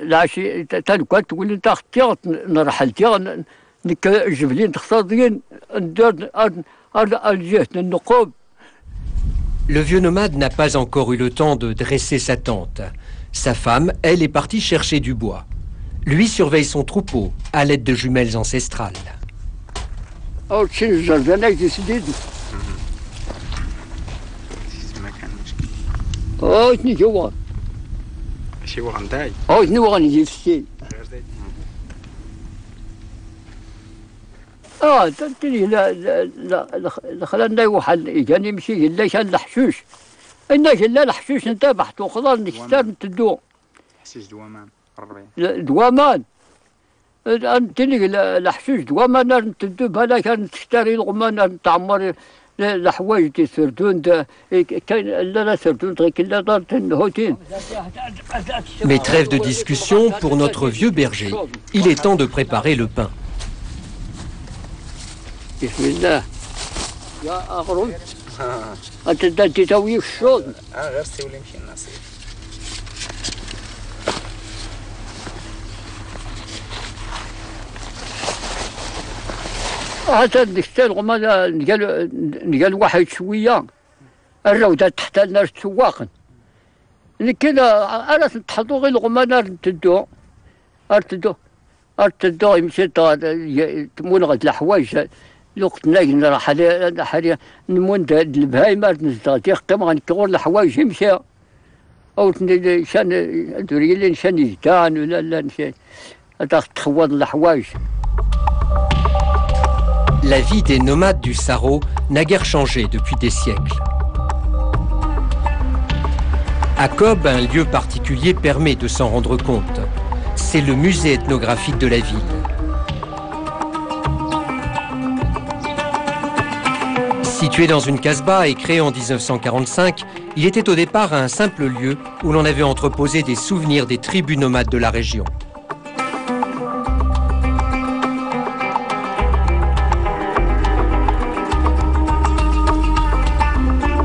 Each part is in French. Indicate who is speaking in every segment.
Speaker 1: العشي تلقى تقول انت اختي نرحلتي نك الجبلين اقتصاديين ندير الجهة النقوب
Speaker 2: Le vieux nomade n'a pas encore eu le temps de dresser sa tente. Sa femme, elle, est partie chercher du bois. Lui surveille son troupeau à l'aide de jumelles ancestrales.
Speaker 1: تشين الجردانة جسديد أو
Speaker 3: شي.
Speaker 1: أو تني وغنجي في السيل آه تنتني لا لا لا خلنا يوحل اجاني يمشي لا شان الحشوش. أنا لا الحشوش انت بحث وخضر نكتر نتدو.
Speaker 3: حسيش دوامان
Speaker 1: دوامان تني الحشوش دوامان نتدو بلا كان تشتري الغمان تعمر الحوايج دي سردون دا كاين لا لا سردون كلا دار تنهوتين
Speaker 2: Mais trêve de discussion pour notre vieux berger. Il est temps de préparer le pain.
Speaker 1: حتى نشتغل ما نقال نقال واحد شوية. الروده تحت نار السواق لكن أنا نتحطو غير لغما نار نتدو ارتدو ارتدو يمشي تمون غد الحوايج الوقت ناجن راه حاليا حاليا نمون هاد البهايم نزدغ يختم غنكور الحوايج يمشي أو شان دوري لي شان يجدان ولا لا نشان تخوض الحوايج
Speaker 2: La vie des nomades du Sahara n'a guère changé depuis des siècles. À Kob, un lieu particulier permet de s'en rendre compte. C'est le musée ethnographique de la ville. Situé dans une casbah et créé en 1945, il était au départ un simple lieu où l'on avait entreposé des souvenirs des tribus nomades de la région.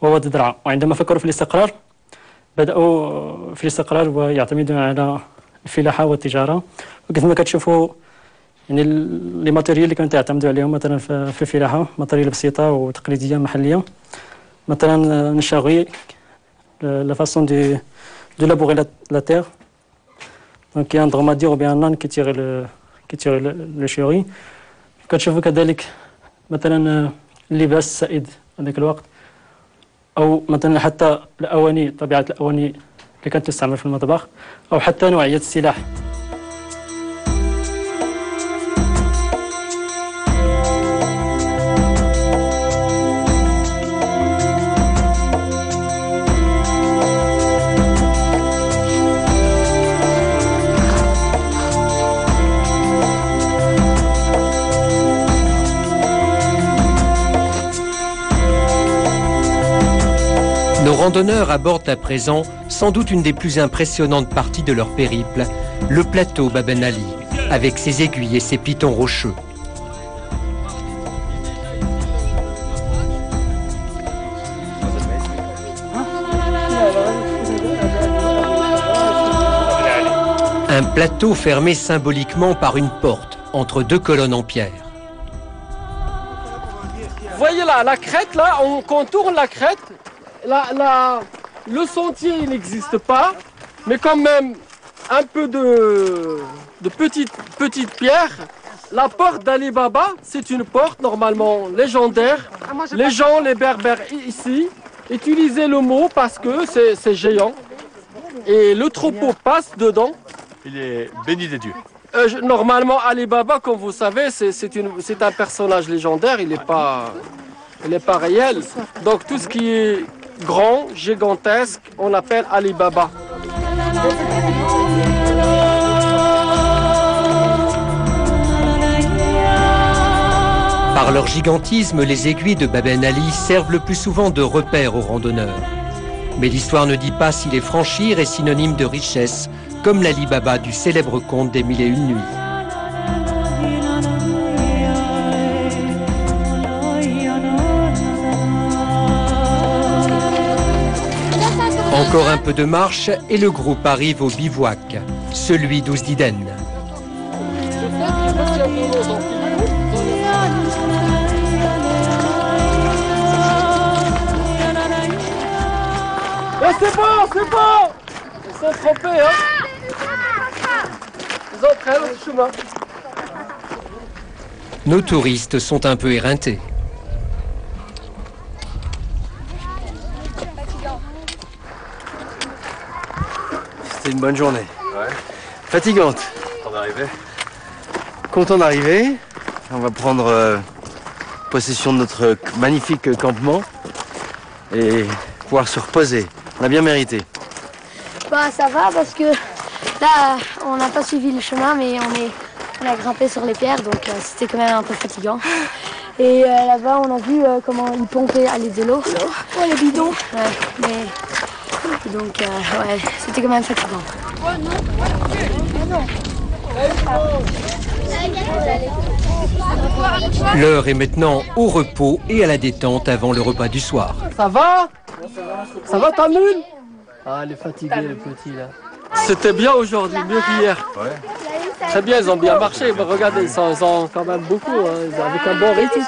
Speaker 4: ووادي درعا وعندما فكروا في الاستقرار بدأوا في الاستقرار ويعتمدون على الفلاحة والتجارة. وكيف ما كتشوفوا يعني لي ماتيريال اللي كانوا يعتمدوا عليهم مثلا في الفلاحة ماتيريال بسيطة وتقليدية محلية. مثلا نشاغي لا فاسون دو دو لابوغي لا تير دونك كاين دغمادير أو بيان نان كي تيغي لو كي شيوري كتشوفوا كذلك مثلا اللباس السائد هذاك الوقت. أو مثلا حتى الأواني طبيعة الأواني اللي كانت تستعمل في المطبخ أو حتى نوعية السلاح.
Speaker 2: Randonneurs abordent à présent sans doute une des plus impressionnantes parties de leur périple, le plateau Bab Ben Ali, avec ses aiguilles et ses pitons rocheux. Un plateau fermé symboliquement par une porte entre deux colonnes en pierre.
Speaker 5: Voyez là, la crête, là, on contourne la crête. La, la- le sentier, il n'existe pas, mais quand même un peu de, de petites, petites pierres. La porte d'Ali Baba, c'est une porte normalement légendaire. Les gens, les berbères ici, utilisaient le mot parce que c'est c'est géant. Et le troupeau passe dedans.
Speaker 6: Il est béni des dieux.
Speaker 5: Euh, je- normalement, Ali Baba, comme vous savez, c'est- c'est une- c'est un personnage légendaire, il n'est pas, il n'est pas réel. Donc tout ce qui est grand, gigantesque, on appelle Alibaba.
Speaker 2: Par leur gigantisme, les aiguilles de Baben Ali servent le plus souvent de repère aux randonneurs. Mais l'histoire ne dit pas si les franchir est synonyme de richesse, comme l'Alibaba du célèbre conte des Mille et Une Nuits. Encore un peu de marche et le groupe arrive au bivouac, celui d'Ousdiden.
Speaker 5: Mais c'est bon, c'est bon Ils sont trompés, hein Ils pris l'autre chemin.
Speaker 2: Nos touristes sont un peu éreintés.
Speaker 7: C'était une bonne journée. Fatigante. Content d'arriver. On va prendre euh, possession de notre magnifique campement et pouvoir se reposer. On a bien mérité.
Speaker 8: Bah ça va parce que là on n'a pas suivi le chemin mais on est on a grimpé sur les pierres donc euh, c'était quand même un peu fatigant. Et euh, là-bas on a vu euh, comment ils pompaient à de l'eau. Oh les bidons Ouais mais donc euh, ouais c'était quand même fatigant.
Speaker 2: L'heure est maintenant au repos et à la détente avant le repas du soir.
Speaker 5: Ça va? Ça va ta mule Ah, elle est fatiguée, le petit, là. C'était bien aujourd'hui, mieux qu'hier. Très bien, ils ont bien marché. Mais regardez, ils ils ont quand même beaucoup, hein, ils ont- avec un bon rythme.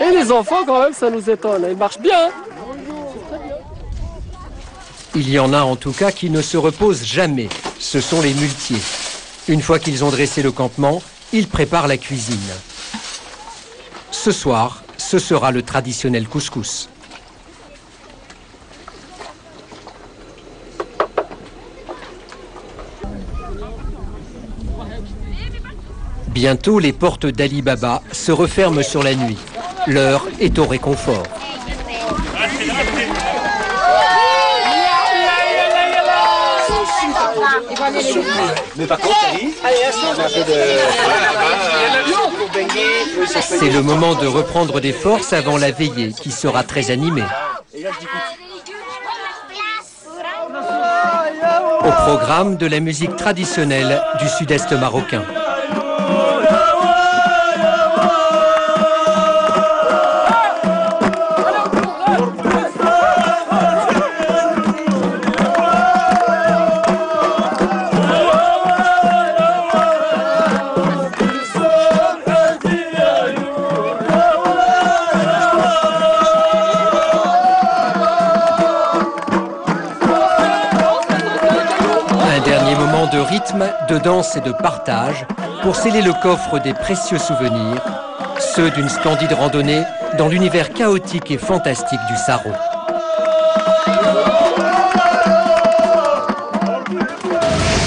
Speaker 5: Et les enfants, quand même, ça nous étonne. Ils marchent bien.
Speaker 2: Il y en a en tout cas qui ne se reposent jamais. Ce sont les muletiers. Une fois qu'ils ont dressé le campement, ils préparent la cuisine. Ce soir, ce sera le traditionnel couscous. Bientôt, les portes d'Ali Baba se referment sur la nuit. L'heure est au réconfort. C'est le moment de reprendre des forces avant la veillée qui sera très animée. Au programme de la musique traditionnelle du sud-est marocain. Un dernier moment de rythme, de danse et de partage pour sceller le coffre des précieux souvenirs, ceux d'une splendide randonnée dans l'univers chaotique et fantastique du Saro.